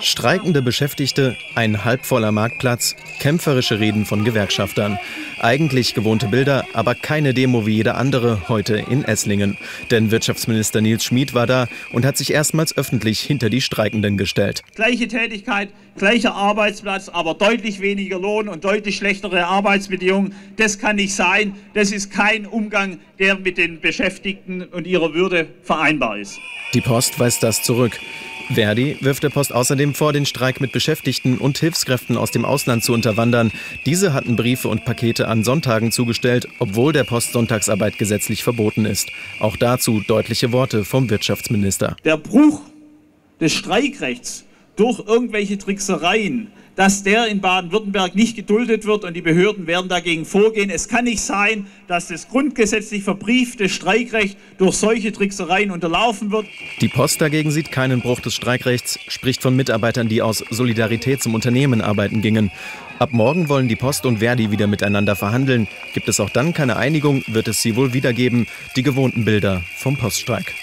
Streikende Beschäftigte, ein halbvoller Marktplatz, kämpferische Reden von Gewerkschaftern. Eigentlich gewohnte Bilder, aber keine Demo wie jede andere heute in Esslingen. Denn Wirtschaftsminister Nils Schmid war da und hat sich erstmals öffentlich hinter die Streikenden gestellt. Gleiche Tätigkeit, gleicher Arbeitsplatz, aber deutlich weniger Lohn und deutlich schlechtere Arbeitsbedingungen. Das kann nicht sein. Das ist kein Umgang, der mit den Beschäftigten und ihrer Würde vereinbar ist. Die Post weist das zurück. Verdi wirft der Post außerdem vor, den Streik mit Beschäftigten und Hilfskräften aus dem Ausland zu unterwandern. Diese hatten Briefe und Pakete an Sonntagen zugestellt, obwohl der Post Sonntagsarbeit gesetzlich verboten ist. Auch dazu deutliche Worte vom Wirtschaftsminister. Der Bruch des Streikrechts durch irgendwelche Tricksereien dass der in Baden-Württemberg nicht geduldet wird und die Behörden werden dagegen vorgehen. Es kann nicht sein, dass das grundgesetzlich verbriefte Streikrecht durch solche Tricksereien unterlaufen wird. Die Post dagegen sieht keinen Bruch des Streikrechts, spricht von Mitarbeitern, die aus Solidarität zum Unternehmen arbeiten gingen. Ab morgen wollen die Post und Verdi wieder miteinander verhandeln. Gibt es auch dann keine Einigung, wird es sie wohl wiedergeben, die gewohnten Bilder vom Poststreik.